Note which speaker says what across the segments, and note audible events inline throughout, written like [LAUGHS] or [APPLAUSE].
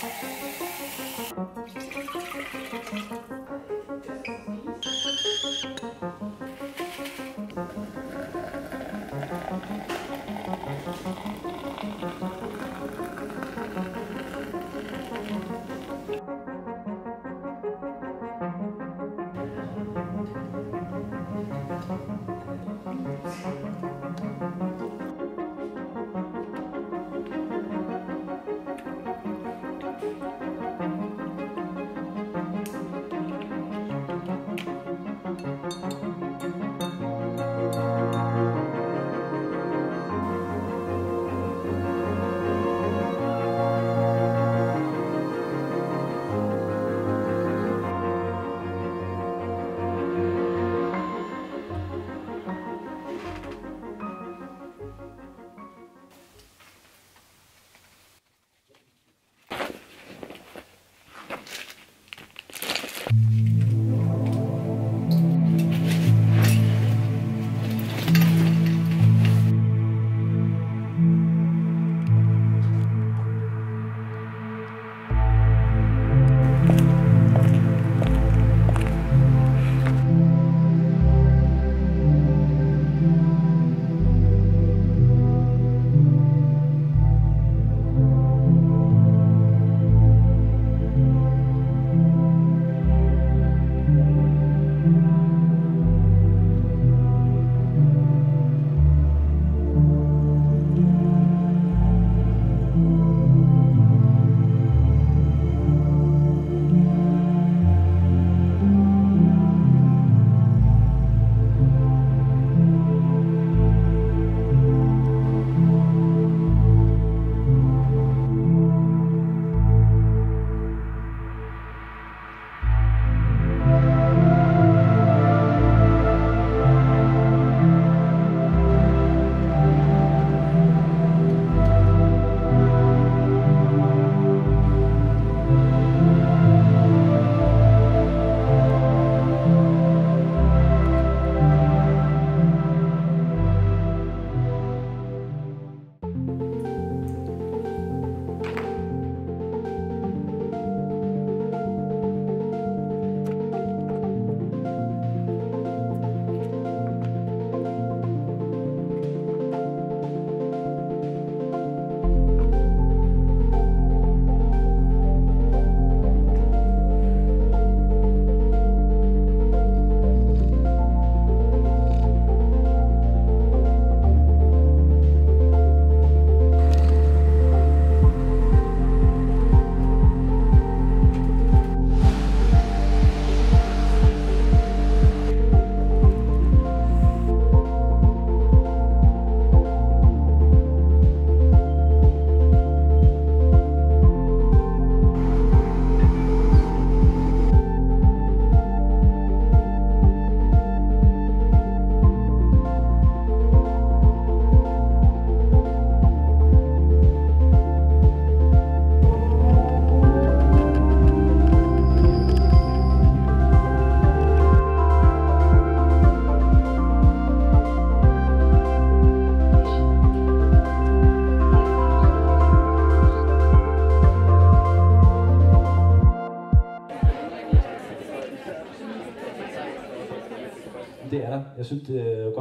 Speaker 1: Det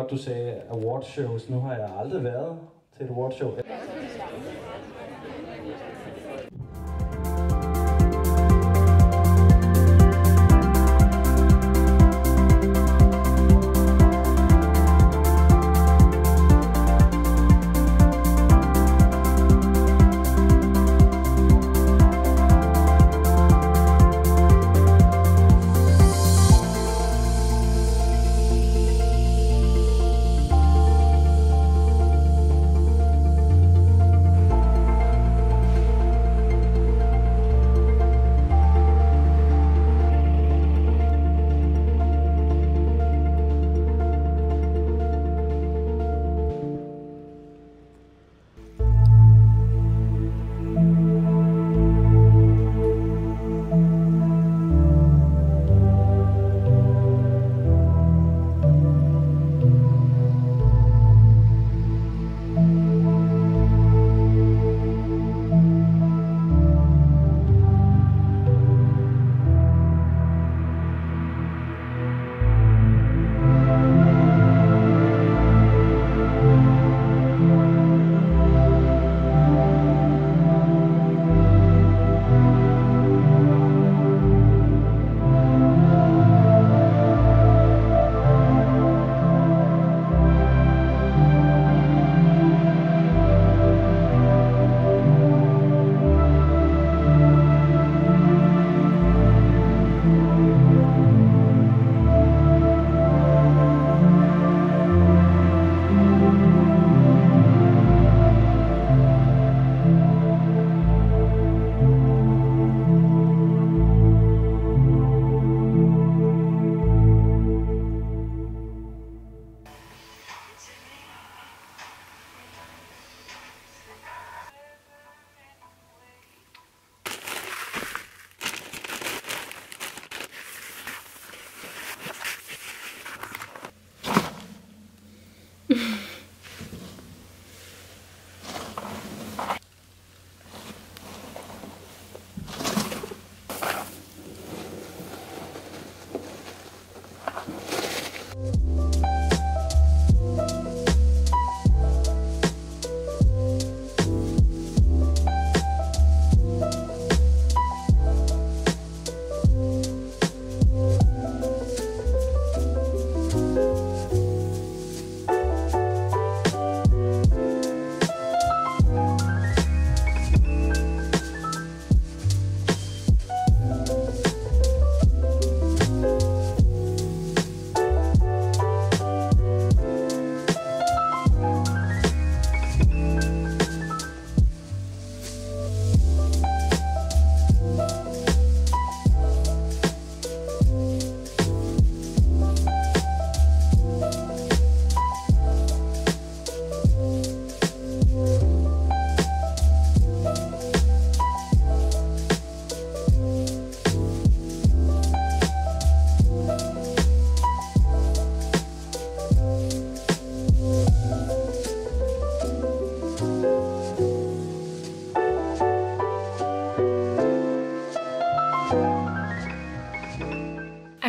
Speaker 1: godt, du sagde awardshows. Nu har jeg aldrig været til et awardshow.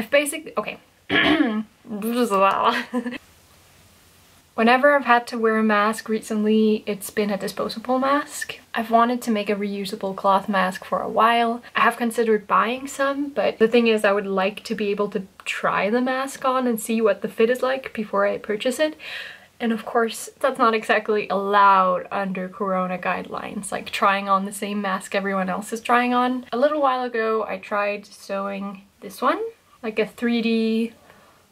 Speaker 2: Basically, okay. [LAUGHS] Whenever I've had to wear a mask recently, it's been a disposable mask. I've wanted to make a reusable cloth mask for a while. I have considered buying some, but the thing is I would like to be able to try the mask on and see what the fit is like before I purchase it. And of course, that's not exactly allowed under corona guidelines, like trying on the same mask everyone else is trying on. A little while ago, I tried sewing this one, like a 3D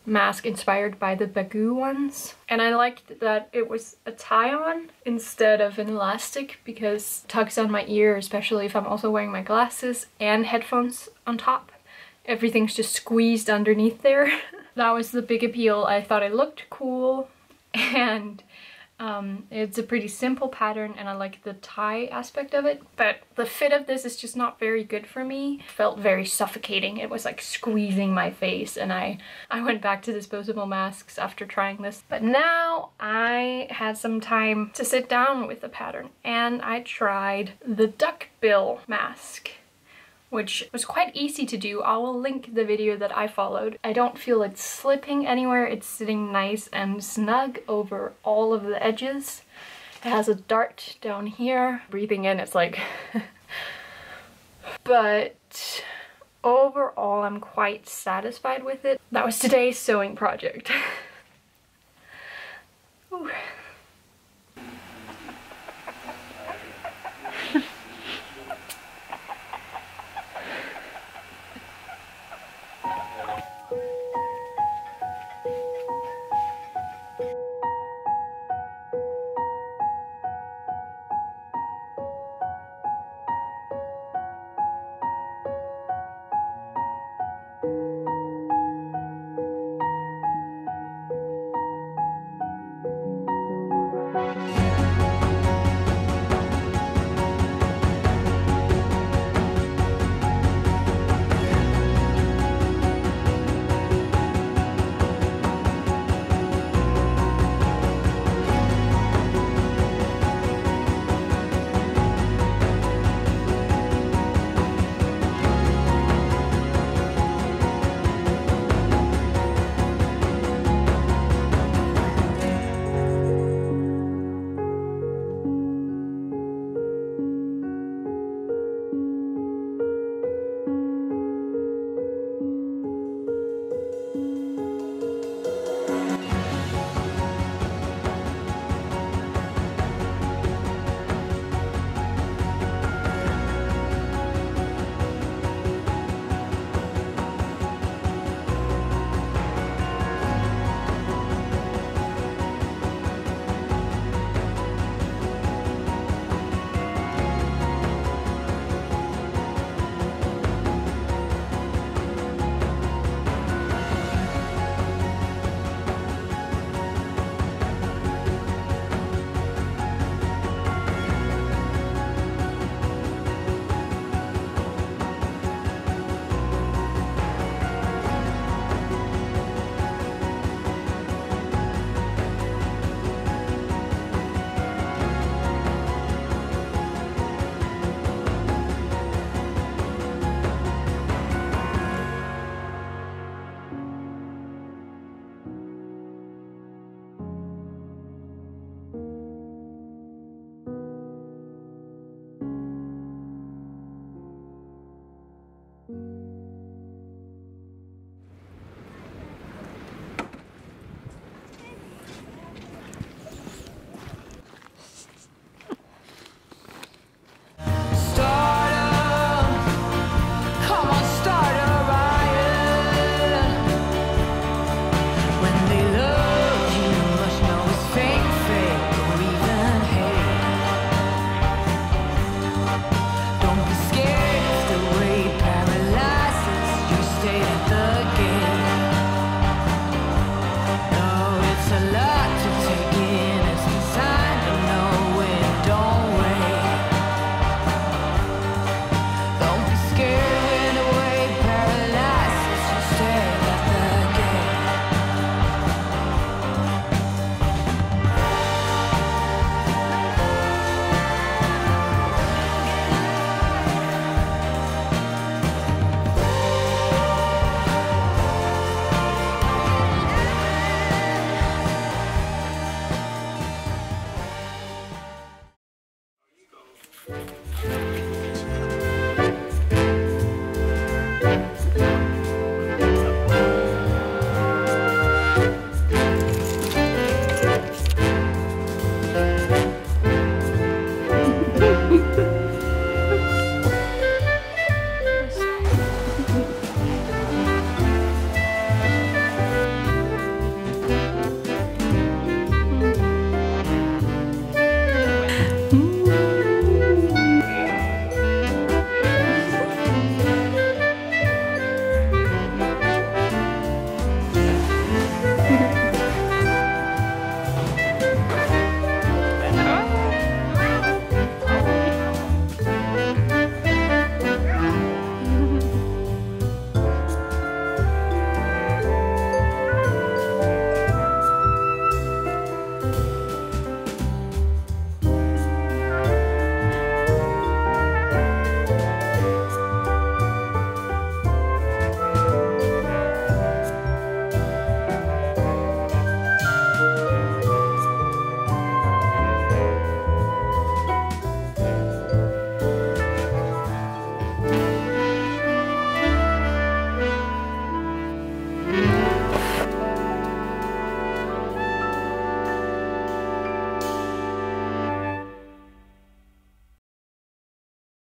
Speaker 2: mask inspired by the Baggu ones. And I liked that it was a tie-on instead of an elastic because tugs on my ear, especially if I'm also wearing my glasses and headphones on top. Everything's just squeezed underneath there. [LAUGHS] that was the big appeal. I thought it looked cool [LAUGHS] and um, it's a pretty simple pattern and I like the tie aspect of it, but the fit of this is just not very good for me. It felt very suffocating. It was like squeezing my face and I, I went back to disposable masks after trying this. But now I had some time to sit down with the pattern and I tried the duck bill mask which was quite easy to do. I will link the video that I followed. I don't feel it slipping anywhere. It's sitting nice and snug over all of the edges. It has a dart down here. Breathing in, it's like... [LAUGHS] but overall, I'm quite satisfied with it. That was today's sewing project. [LAUGHS]